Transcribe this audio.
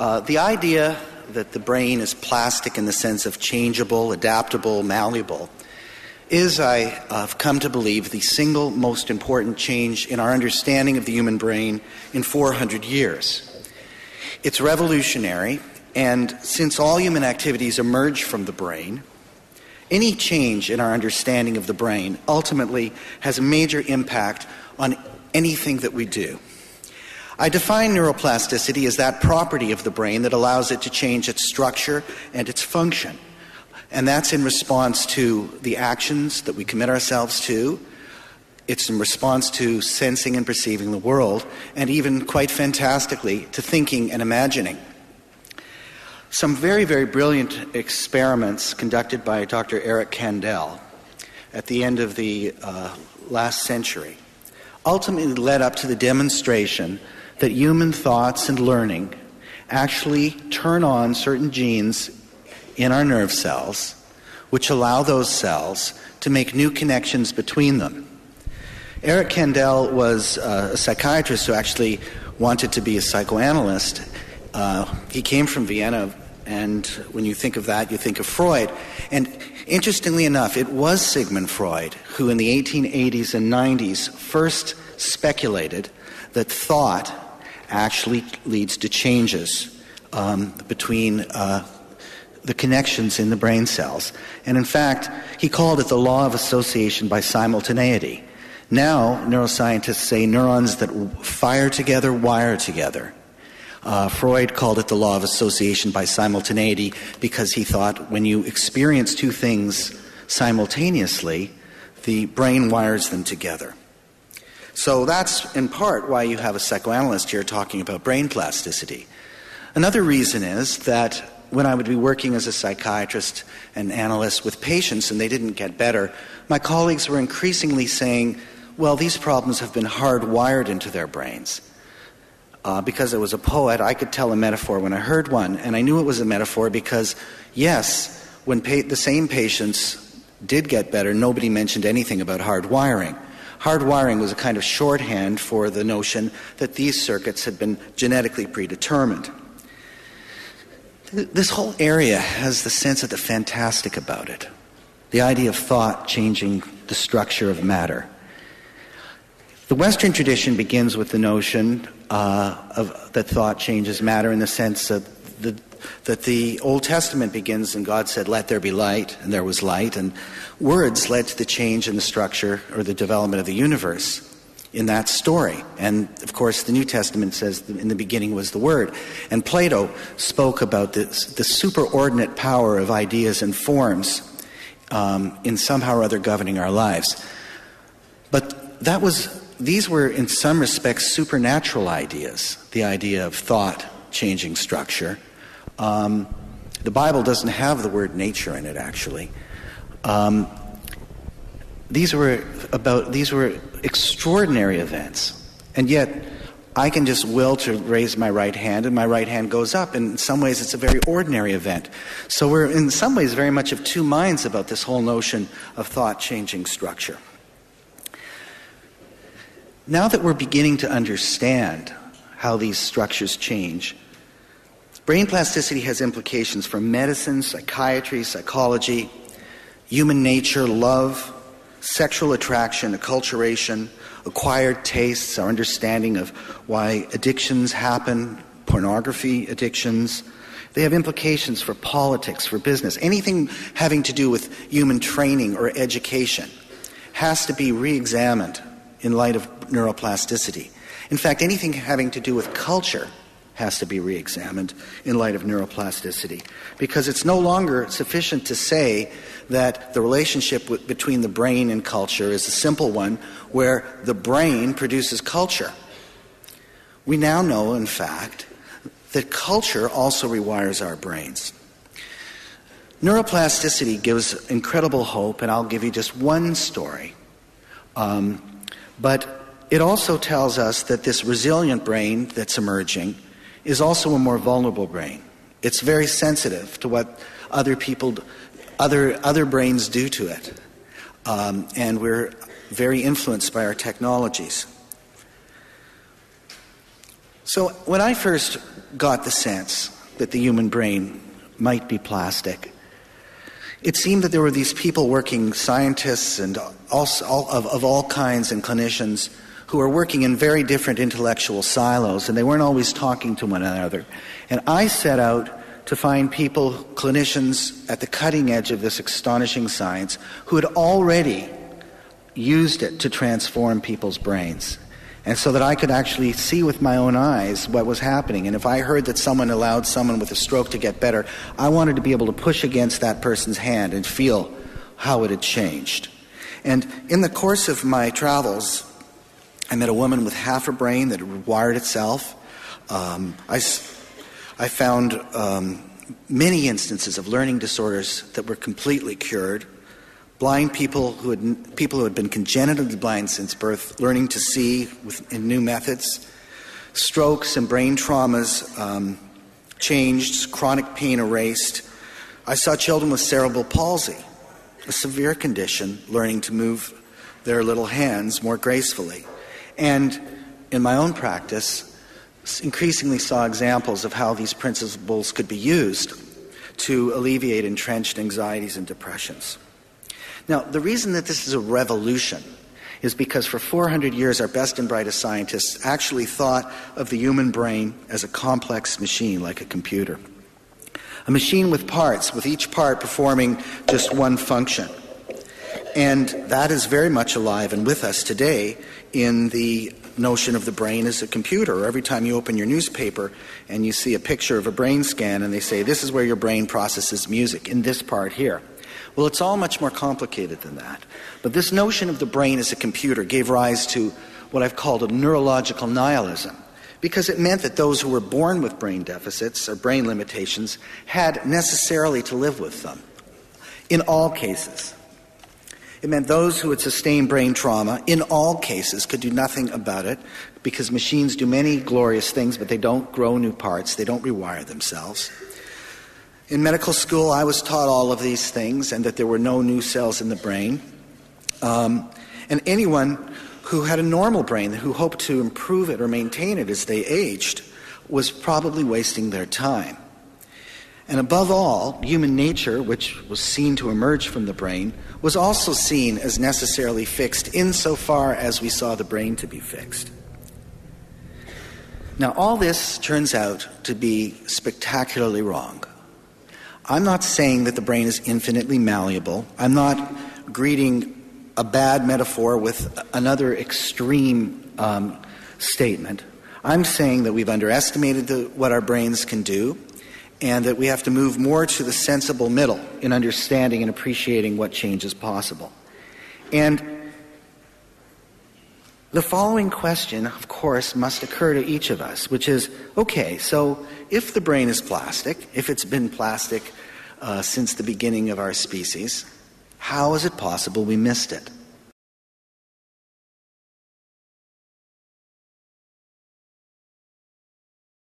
Uh, the idea that the brain is plastic in the sense of changeable, adaptable, malleable is, I have come to believe, the single most important change in our understanding of the human brain in 400 years. It's revolutionary, and since all human activities emerge from the brain, any change in our understanding of the brain ultimately has a major impact on anything that we do. I define neuroplasticity as that property of the brain that allows it to change its structure and its function. And that's in response to the actions that we commit ourselves to. It's in response to sensing and perceiving the world, and even quite fantastically, to thinking and imagining. Some very, very brilliant experiments conducted by Dr. Eric Kandel at the end of the uh, last century ultimately led up to the demonstration that human thoughts and learning actually turn on certain genes in our nerve cells, which allow those cells to make new connections between them. Eric Kandel was uh, a psychiatrist who actually wanted to be a psychoanalyst. Uh, he came from Vienna, and when you think of that, you think of Freud. And interestingly enough, it was Sigmund Freud who, in the 1880s and 90s, first speculated that thought actually leads to changes um, between uh, the connections in the brain cells. And in fact, he called it the law of association by simultaneity. Now, neuroscientists say neurons that fire together wire together. Uh, Freud called it the law of association by simultaneity because he thought when you experience two things simultaneously, the brain wires them together. So that's in part why you have a psychoanalyst here talking about brain plasticity. Another reason is that when I would be working as a psychiatrist and analyst with patients and they didn't get better, my colleagues were increasingly saying, well, these problems have been hardwired into their brains. Uh, because I was a poet, I could tell a metaphor when I heard one, and I knew it was a metaphor because, yes, when pa- the same patients did get better, nobody mentioned anything about hardwiring. Hardwiring was a kind of shorthand for the notion that these circuits had been genetically predetermined. This whole area has the sense of the fantastic about it the idea of thought changing the structure of matter. The Western tradition begins with the notion uh, of, that thought changes matter in the sense that that the Old Testament begins and God said, Let there be light, and there was light, and words led to the change in the structure or the development of the universe in that story. And of course, the New Testament says in the beginning was the Word. And Plato spoke about this, the superordinate power of ideas and forms um, in somehow or other governing our lives. But that was, these were in some respects supernatural ideas, the idea of thought changing structure. Um, the Bible doesn't have the word nature in it, actually. Um, these were about these were extraordinary events. And yet, I can just will to raise my right hand, and my right hand goes up. And in some ways, it's a very ordinary event. So we're, in some ways, very much of two minds about this whole notion of thought changing structure. Now that we're beginning to understand how these structures change, brain plasticity has implications for medicine, psychiatry, psychology, human nature, love, sexual attraction, acculturation, acquired tastes, our understanding of why addictions happen, pornography addictions. They have implications for politics, for business. Anything having to do with human training or education has to be re examined in light of neuroplasticity. In fact, anything having to do with culture has to be re examined in light of neuroplasticity because it's no longer sufficient to say that the relationship w- between the brain and culture is a simple one where the brain produces culture. We now know, in fact, that culture also rewires our brains. Neuroplasticity gives incredible hope, and I'll give you just one story. Um, but it also tells us that this resilient brain that's emerging is also a more vulnerable brain. It's very sensitive to what other people, other, other brains do to it. Um, and we're very influenced by our technologies. So, when I first got the sense that the human brain might be plastic, it seemed that there were these people working, scientists and also, all, of, of all kinds and clinicians, who were working in very different intellectual silos, and they weren't always talking to one another. And I set out to find people, clinicians at the cutting edge of this astonishing science, who had already used it to transform people's brains and so that I could actually see with my own eyes what was happening. And if I heard that someone allowed someone with a stroke to get better, I wanted to be able to push against that person's hand and feel how it had changed. And in the course of my travels, I met a woman with half a brain that had wired itself. Um, I, I found um, many instances of learning disorders that were completely cured blind people who had people who had been congenitally blind since birth, learning to see with, in new methods, strokes and brain traumas um, changed, chronic pain erased. I saw children with cerebral palsy, a severe condition, learning to move their little hands more gracefully, and in my own practice, increasingly saw examples of how these principles could be used to alleviate entrenched anxieties and depressions. Now, the reason that this is a revolution is because for 400 years, our best and brightest scientists actually thought of the human brain as a complex machine, like a computer. A machine with parts, with each part performing just one function. And that is very much alive and with us today in the notion of the brain as a computer. Every time you open your newspaper and you see a picture of a brain scan and they say, this is where your brain processes music, in this part here. Well, it's all much more complicated than that. But this notion of the brain as a computer gave rise to what I've called a neurological nihilism, because it meant that those who were born with brain deficits or brain limitations had necessarily to live with them in all cases. It meant those who had sustained brain trauma, in all cases, could do nothing about it because machines do many glorious things, but they don't grow new parts, they don't rewire themselves. In medical school, I was taught all of these things and that there were no new cells in the brain. Um, and anyone who had a normal brain, who hoped to improve it or maintain it as they aged, was probably wasting their time. And above all, human nature, which was seen to emerge from the brain, was also seen as necessarily fixed insofar as we saw the brain to be fixed. Now, all this turns out to be spectacularly wrong. I'm not saying that the brain is infinitely malleable. I'm not greeting a bad metaphor with another extreme um, statement. I'm saying that we've underestimated the, what our brains can do and that we have to move more to the sensible middle in understanding and appreciating what change is possible. And the following question, of course, must occur to each of us, which is okay, so if the brain is plastic, if it's been plastic uh, since the beginning of our species, how is it possible we missed it?